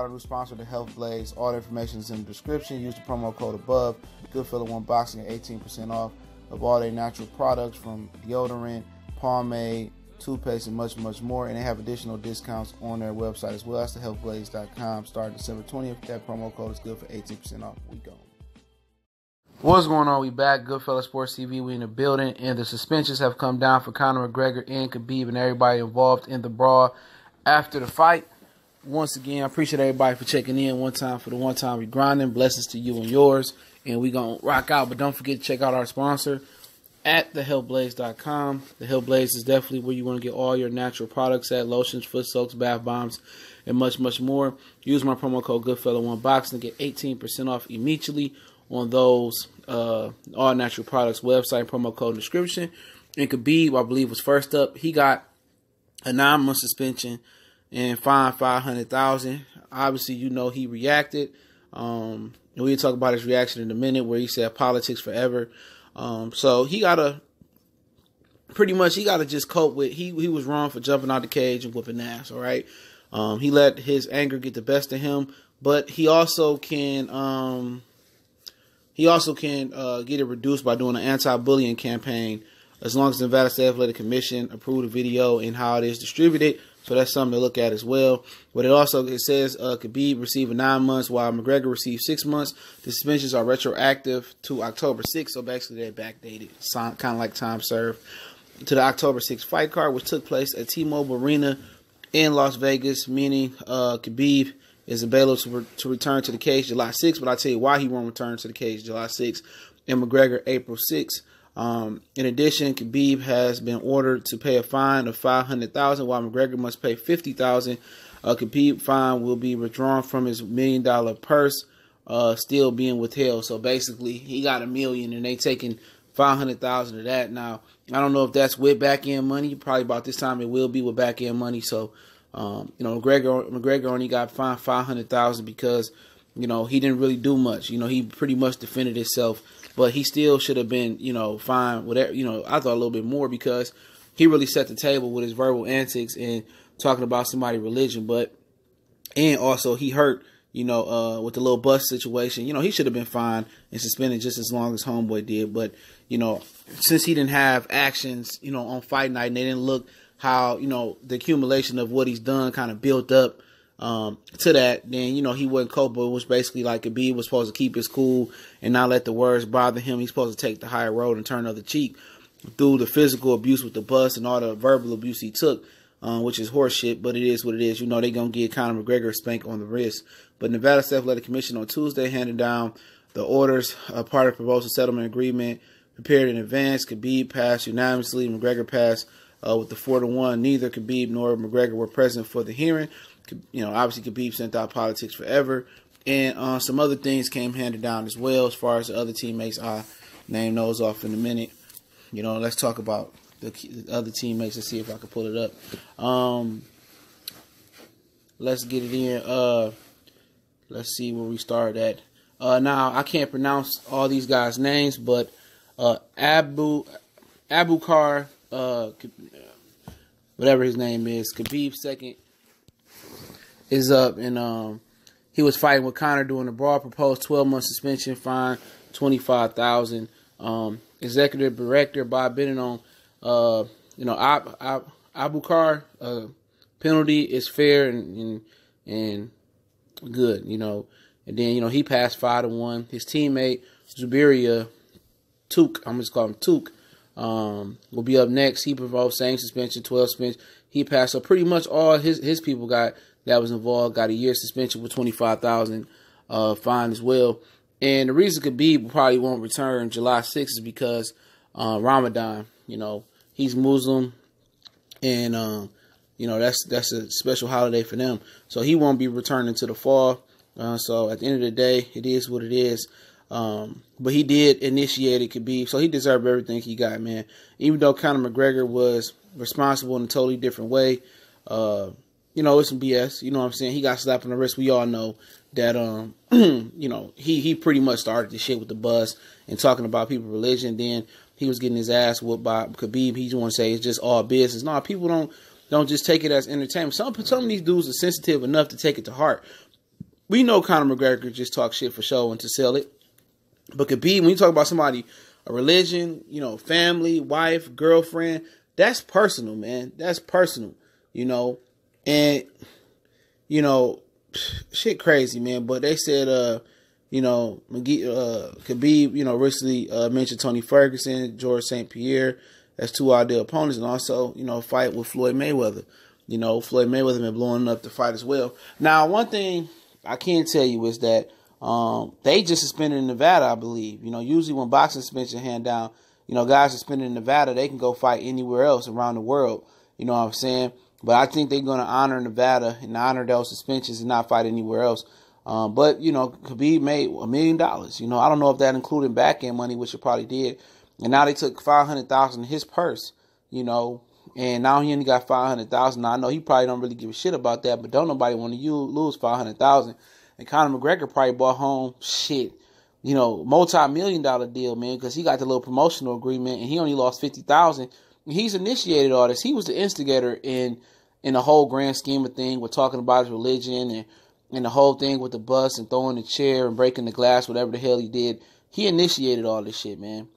out our new sponsor, the Health Blaze. All the information is in the description. Use the promo code above. Goodfella One Boxing at 18% off of all their natural products from deodorant, pomade, toothpaste, and much, much more. And they have additional discounts on their website as well. That's thehealthblaze.com. Starting December 20th. That promo code is good for 18% off. We go. What's going on? We back. Goodfellas Sports TV. We in the building, and the suspensions have come down for Conor McGregor and Khabib and everybody involved in the brawl after the fight. Once again, I appreciate everybody for checking in one time for the one time we grinding. Blessings to you and yours. And we gonna rock out. But don't forget to check out our sponsor at thehealthblaze.com. The Health Blaze is definitely where you want to get all your natural products at lotions, foot soaks, bath bombs, and much, much more. Use my promo code Goodfella1Box to get 18% off immediately on those uh, all natural products website promo code description. And Khabib, I believe, was first up. He got a nine month suspension and fined five hundred thousand. Obviously, you know he reacted. Um, we'll talk about his reaction in a minute, where he said politics forever. Um, so he got to pretty much he got to just cope with he he was wrong for jumping out the cage and whooping ass. All right, um, he let his anger get the best of him, but he also can um, he also can uh, get it reduced by doing an anti-bullying campaign as long as the Nevada State Athletic Commission approved the video and how it is distributed. So that's something to look at as well. But it also it says uh, Khabib received nine months while McGregor received six months. The suspensions are retroactive to October 6th, so basically they're backdated, kind of like time served to the October 6th fight card, which took place at T-Mobile Arena in Las Vegas, meaning uh, Khabib is available to, re- to return to the cage July 6th, but I'll tell you why he won't return to the cage July 6th, and McGregor April 6th. Um, in addition, Khabib has been ordered to pay a fine of 500000 while McGregor must pay 50000 A Khabib fine will be withdrawn from his million dollar purse, uh, still being withheld. So basically, he got a million and they taking 500000 of that. Now, I don't know if that's with back end money. Probably about this time it will be with back end money. So um, you know, McGregor McGregor only got fined five hundred thousand because you know he didn't really do much. You know, he pretty much defended himself, but he still should have been you know fined whatever. You know, I thought a little bit more because he really set the table with his verbal antics and talking about somebody's religion, but and also he hurt. You know, uh, with the little bus situation, you know, he should have been fined and suspended just as long as Homeboy did. But, you know, since he didn't have actions, you know, on fight night and they didn't look how you know the accumulation of what he's done kind of built up um, to that. Then you know he wouldn't cope. But it was basically like Khabib was supposed to keep his cool and not let the words bother him. He's supposed to take the higher road and turn other cheek through the physical abuse with the bus and all the verbal abuse he took. Um, which is horseshit, but it is what it is. You know they're gonna give Conor McGregor a spank on the wrist. But Nevada State Athletic Commission on Tuesday handed down the orders, a part of proposed settlement agreement prepared in advance. Khabib passed unanimously. McGregor passed uh, with the four to one. Neither Khabib nor McGregor were present for the hearing. You know, obviously Khabib sent out politics forever, and uh, some other things came handed down as well. As far as the other teammates, I name those off in a minute. You know, let's talk about the, the other teammates and see if I can pull it up. Um, let's get it in. Uh, let's see where we start at. Uh, now I can't pronounce all these guys' names, but uh, Abu Abukar uh, whatever his name is, Khabib second is up, and um, he was fighting with Conor doing the brawl. Proposed twelve month suspension, fine twenty five thousand. Um, executive director Bob Bennett uh, you know, Ab, Ab, Abukar uh, penalty is fair and, and and good, you know. And then you know he passed five to one. His teammate Zubaira Tuke, I'm just calling him Tuke, um, will be up next. He provoked same suspension, 12 suspension. He passed. So pretty much all his his people got that was involved got a year suspension with 25,000 uh, fine as well. And the reason Khabib probably won't return July 6th is because uh, Ramadan. You know, he's Muslim, and uh, you know that's that's a special holiday for them. So he won't be returning to the fall. Uh, so at the end of the day, it is what it is. Um, but he did initiate it, Khabib, so he deserved everything he got, man. Even though Conor McGregor was responsible in a totally different way, uh, you know, it's some BS. You know what I'm saying? He got slapped on the wrist. We all know that, um, you know, he he pretty much started the shit with the bus and talking about people's religion. Then he was getting his ass whooped by Khabib. He want to say it's just all business. No, people don't don't just take it as entertainment. Some some of these dudes are sensitive enough to take it to heart. we know Conor McGregor just talk shit for show and to sell it. But Khabib, when you talk about somebody, a religion, you know, family, wife, girlfriend, that's personal, man. That's personal, you know. And you know, shit crazy, man. But they said, uh, you know, McGee, uh, Khabib, you know, recently uh, mentioned Tony Ferguson, George St. Pierre as two ideal opponents, and also, you know, fight with Floyd Mayweather. You know, Floyd Mayweather been blowing up the fight as well. Now, one thing I can tell you is that um, they just suspended in Nevada, I believe. You know, usually when boxing suspension hand down, you know, guys suspended in Nevada, they can go fight anywhere else around the world. You know what I'm saying? But I think they're going to honor Nevada and honor those suspensions and not fight anywhere else. Um, but you know, Khabib made a million dollars. You know, I don't know if that included back end money, which it probably did. And now they took five hundred thousand in his purse. You know, and now he only got five hundred thousand. I know he probably don't really give a shit about that, but don't nobody want to lose five hundred thousand. And Conor McGregor probably bought home shit, you know, multi-million dollar deal, man, because he got the little promotional agreement and he only lost fifty thousand. He's initiated all this. He was the instigator in in the whole grand scheme of thing. We're talking about his religion and and the whole thing with the bus and throwing the chair and breaking the glass, whatever the hell he did. He initiated all this shit, man.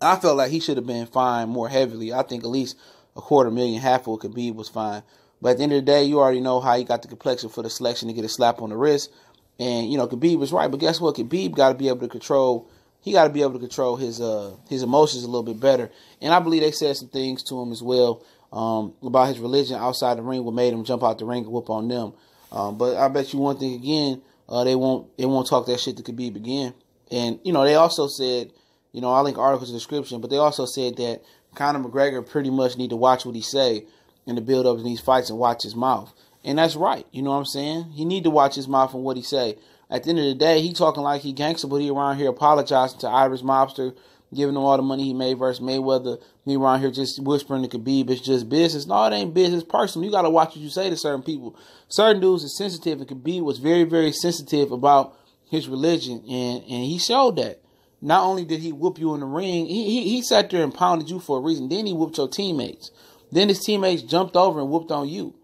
I felt like he should have been fined more heavily. I think at least a quarter million, half of what Khabib was fine. But at the end of the day, you already know how he got the complexion for the selection to get a slap on the wrist. And you know, Khabib was right, but guess what? Khabib got to be able to control. He got to be able to control his uh his emotions a little bit better. And I believe they said some things to him as well um, about his religion outside the ring, what made him jump out the ring and whoop on them. Um, but I bet you one thing again, uh, they won't they won't talk that shit to Khabib again. And you know, they also said, you know, I'll link articles in the description, but they also said that Conor McGregor pretty much need to watch what he say in the build up in these fights and watch his mouth. And that's right. You know what I'm saying? He need to watch his mouth and what he say. At the end of the day, he talking like he gangster, but he around here apologizing to Irish mobster, giving him all the money he made versus Mayweather. Me around here just whispering to Khabib, it's just business. No, it ain't business. Personal. You got to watch what you say to certain people. Certain dudes is sensitive, and Khabib was very, very sensitive about his religion, and and he showed that. Not only did he whoop you in the ring, he, he, he sat there and pounded you for a reason. Then he whooped your teammates. Then his teammates jumped over and whooped on you.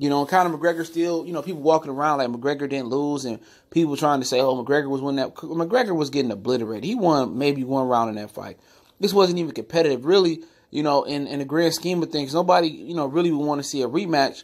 You know, Conor McGregor still, you know, people walking around like McGregor didn't lose, and people trying to say, "Oh, McGregor was winning that." McGregor was getting obliterated. He won maybe one round in that fight. This wasn't even competitive, really. You know, in in the grand scheme of things, nobody, you know, really would want to see a rematch.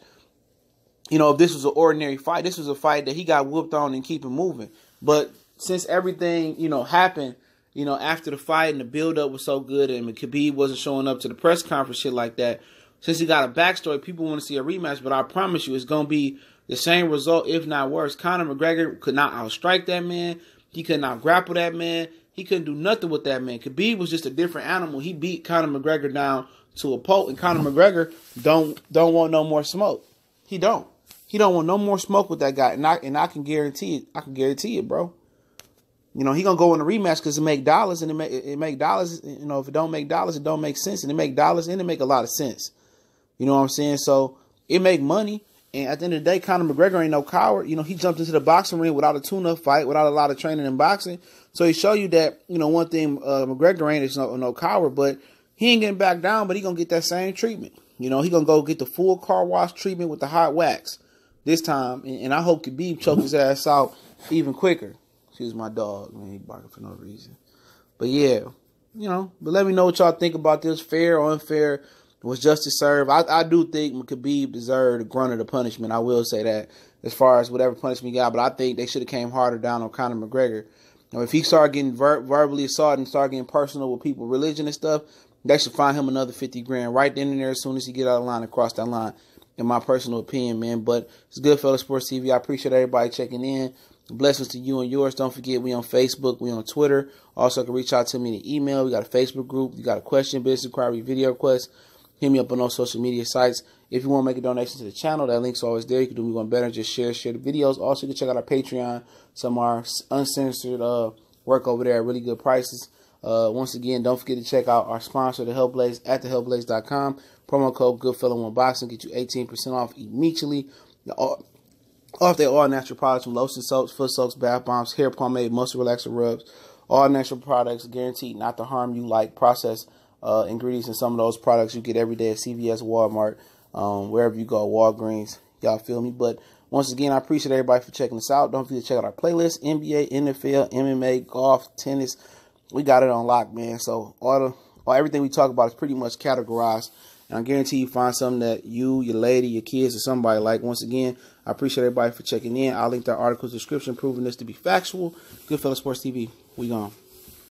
You know, if this was an ordinary fight, this was a fight that he got whooped on and keep it moving. But since everything, you know, happened you know, after the fight and the build up was so good and Khabib wasn't showing up to the press conference, shit like that. Since he got a backstory, people want to see a rematch, but I promise you it's going to be the same result, if not worse. Conor McGregor could not outstrike that man. He could not grapple that man. He couldn't do nothing with that man. Khabib was just a different animal. He beat Conor McGregor down to a pulp, and Conor McGregor don't don't want no more smoke. He don't. He don't want no more smoke with that guy, and I and I can guarantee it. I can guarantee it, bro. You know, he gonna go in the rematch because it make dollars and it make it make dollars. You know, if it don't make dollars, it don't make sense, and it make dollars and it make a lot of sense. You know what I'm saying? So it make money. And at the end of the day, Conor McGregor ain't no coward. You know, he jumped into the boxing ring without a tune-up fight, without a lot of training in boxing. So he show you that, you know, one thing uh, McGregor ain't is no, no coward, but he ain't getting back down, but he gonna get that same treatment. You know, he gonna go get the full car wash treatment with the hot wax this time. And, and I hope Khabib choke his ass out even quicker. Excuse my dog, man. He barking for no reason. But yeah, you know. But let me know what y'all think about this. Fair or unfair? Was justice served? I, I do think Khabib deserved the grunt of the punishment. I will say that as far as whatever punishment he got. But I think they should have came harder down on Conor McGregor. Know, if he started getting ver- verbally assaulted and started getting personal with people, religion and stuff, they should find him another fifty grand right then and there as soon as he get out of line and cross that line. In my personal opinion, man. But it's Goodfellas Sports TV. I appreciate everybody checking in. Blessings to you and yours. Don't forget we on Facebook, we on Twitter. Also can reach out to me in email. We got a Facebook group. You got a question, business inquiry, video request. Hit me up on those social media sites. If you want to make a donation to the channel, that link's always there. You can do me one better. Just share, share the videos. Also, you can check out our Patreon. Some of our uncensored uh, work over there at really good prices. Uh, once again, don't forget to check out our sponsor, The Health Blaze, at thehealthblaze.com. Promo code Goodfella1Boxing get you 18% off immediately off their all natural products from lotion soaps, foot soaps, bath bombs, hair pomade, muscle relaxer rubs, all natural products guaranteed not to harm you like processed uh, ingredients in some of those products you get every day at CVS, Walmart, um, wherever you go, Walgreens. Y'all feel me? But Once again, I appreciate everybody for checking us out. Don't forget to check out our playlist: NBA, NFL, MMA, golf, tennis. We got it on lock, man. So all the all everything we talk about is pretty much categorized. And I guarantee you find something that you, your lady, your kids, or somebody like. Once again, I appreciate everybody for checking in. I'll link that article description proving this to be factual. Goodfellas Sports TV. We gone.